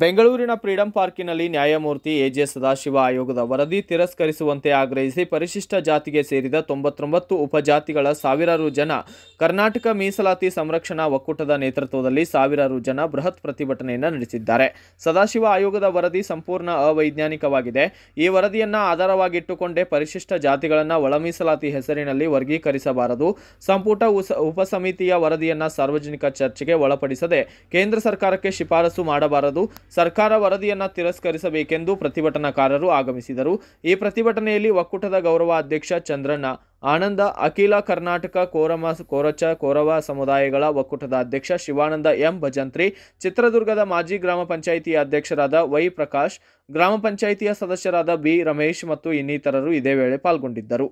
ಬೆಂಗಳೂರಿನ ಫ್ರೀಡಂ ಪಾರ್ಕಿನಲ್ಲಿ ನ್ಯಾಯಮೂರ್ತಿ ಎಜೆ ಸದಾಶಿವ ಆಯೋಗದ ವರದಿ ತಿರಸ್ಕರಿಸುವಂತೆ ಆಗ್ರಹಿಸಿ ಪರಿಶಿಷ್ಟ ಜಾತಿಗೆ ಸೇರಿದ ತೊಂಬತ್ತೊಂಬತ್ತು ಉಪಜಾತಿಗಳ ಸಾವಿರಾರು ಜನ ಕರ್ನಾಟಕ ಮೀಸಲಾತಿ ಸಂರಕ್ಷಣಾ ಒಕ್ಕೂಟದ ನೇತೃತ್ವದಲ್ಲಿ ಸಾವಿರಾರು ಜನ ಬೃಹತ್ ಪ್ರತಿಭಟನೆಯನ್ನು ನಡೆಸಿದ್ದಾರೆ. ಸದಾಶಿವ ಆಯೋಗದ ವರದಿ ಸಂಪೂರ್ಣ ಅವೈಜ್ಞಾನಿಕವಾಗಿದೆ. ಈ ವರದಿಯನ್ನು ಆಧಾರವಾಗಿಟ್ಟುಕೊಂಡೇ ಪರಿಶಿಷ್ಟ ಜಾತಿಗಳನ್ನು ಒಳ ಮೀಸಲಾತಿ ಹೆಸರಿನಲ್ಲಿ ವರ್ಗೀಕರಿಸಬಾರದು. ಸಂಪುಟ ಉಪಸಮಿತಿಯ ವರದಿಯನ್ನು ಸಾರ್ವಜನಿಕ ಚರ್ಚೆಗೆ ಒಳಪಡಿಸದೆ ಕೇಂದ್ರ ಸರ್ಕಾರಕ್ಕೆ ಶಿಫಾರಸು ಮಾಡಬಾರದು. ಸರ್ಕಾರ ವರದಿಯನ್ನು ತಿರಸ್ಕರಿಸಬೇಕೆಂದು ಪ್ರತಿಭಟನಾಕಾರರು ಆಗಮಿಸಿದರು. ಈ ಪ್ರತಿಭಟನೆಯಲ್ಲಿ ಒಕ್ಕೂಟದ ಗೌರವ ಅಧ್ಯಕ್ಷ ಚಂದ್ರಣ್ಣ ಆನಂದ ಅಖಿಲ ಕರ್ನಾಟಕ ಕೋರಮ ಕೋರಚ ಕೋರವ ಸಮುದಾಯಗಳ ಒಕ್ಕೂಟದ ಅಧ್ಯಕ್ಷ ಶಿವಾನಂದ ಎಂ ಭಜಂತ್ರಿ ಚಿತ್ರದುರ್ಗದ ಮಾಜಿ ಗ್ರಾಮ ಪಂಚಾಯಿತಿ ಅಧ್ಯಕ್ಷರಾದ ವೈ ಪ್ರಕಾಶ್ ಗ್ರಾಮ ಪಂಚಾಯಿತಿಯ ಸದಸ್ಯರಾದ ಬಿ ರಮೇಶ್ ಮತ್ತು ಇನ್ನಿತರರು ಇದೇ ವೇಳೆ ಪಾಲ್ಗೊಂಡಿದ್ದರು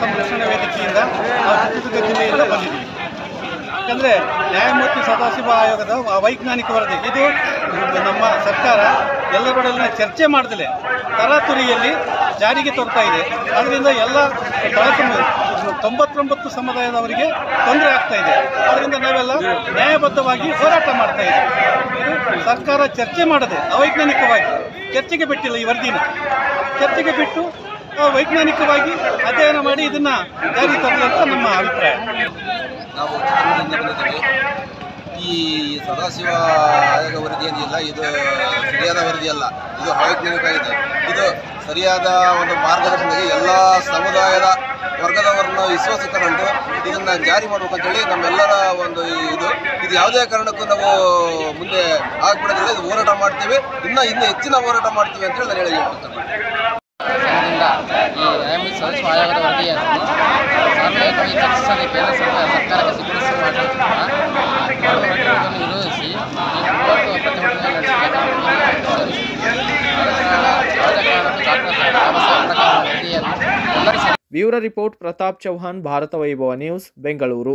ಸಂರಕ್ಷಣಾ ನಾವು ಚಿತ್ರದುರ್ಗ ಜಿಲ್ಲೆಯಿಂದ ಬಂದಿದ್ದೀವಿ. ಯಾಕಂದರೆ ನ್ಯಾಯಮೂರ್ತಿ ಸದಾಶಿವ ಆಯೋಗದ ವೈಜ್ಞಾನಿಕ ವರದಿ. ಇದು ನಮ್ಮ ಸರ್ಕಾರ ಎಲ್ಲರೊಡನೆ ಚರ್ಚೆ ಮಾಡದಲೆ ತರಾತುರಿಯಲ್ಲಿ ಜಾರಿಗೆ ತರ್ತಾ ಇದೆ. ಅದರಿಂದ ಎಲ್ಲ ತೊಂಬತ್ತೊಂಬತ್ತು ಸಮುದಾಯದವರಿಗೆ ತೊಂದರೆ ಆಗ್ತಾ ಇದೆ. ಅದರಿಂದ ನಾವೆಲ್ಲ ನ್ಯಾಯಬದ್ಧವಾಗಿ ಹೋರಾಟ ಮಾಡ್ತಾ ಇದ್ದೀವಿ. ಇದು ಸರ್ಕಾರ ಚರ್ಚೆ ಮಾಡದೆ ಅವೈಜ್ಞಾನಿಕವಾಗಿ ಚರ್ಚೆಗೆ ಬಿಟ್ಟಿಲ್ಲ ಈ ವರದಿನ. ಚರ್ಚೆಗೆ ಬಿಟ್ಟು ವೈಜ್ಞಾನಿಕವಾಗಿ ಅಧ್ಯಯನ ಮಾಡಿ ಇದನ್ನ ಜಾರಿ ತರಲಿ ಅಂತ ನಮ್ಮ ಅಭಿಪ್ರಾಯ. ನಾವು ಈ ಸದಾಶಿವ ಆಯೋಗ ವರದಿ ಏನಿಲ್ಲ, ಇದು ಸರಿಯಾದ ವರದಿ ಅಲ್ಲ. ಇದು ಅವೈಜ್ಞಾನಿಕ ಇದೆ ಇದು ಸರಿಯಾದ ಒಂದು ಮಾರ್ಗದರ್ಶನಕ್ಕೆ ಎಲ್ಲ ಸಮುದಾಯದ ವರ್ಗದವರನ್ನು ವಿಶ್ವಾಸ ತಗೊಂಡು ಇದನ್ನ ಜಾರಿ ಮಾಡ್ಬೇಕಂತೇಳಿ ನಮ್ಮೆಲ್ಲರ ಒಂದು ಇದು. ಇದು ಯಾವುದೇ ಕಾರಣಕ್ಕೂ ನಾವು ಮುಂದೆ ಆಗ್ಬಿಡೋದಿಲ್ಲ. ಇದು ಹೋರಾಟ ಮಾಡ್ತೀವಿ. ಇನ್ನೂ ಇನ್ನೂ ಹೆಚ್ಚಿನ ಹೋರಾಟ ಮಾಡ್ತೀವಿ ಅಂತೇಳಿ ನಾನು ಹೇಳಿ ಸರ್ಕಾರಕ್ಕೆ bureau report Pratap Chauhan Bharata Vaibhava news Bengaluru.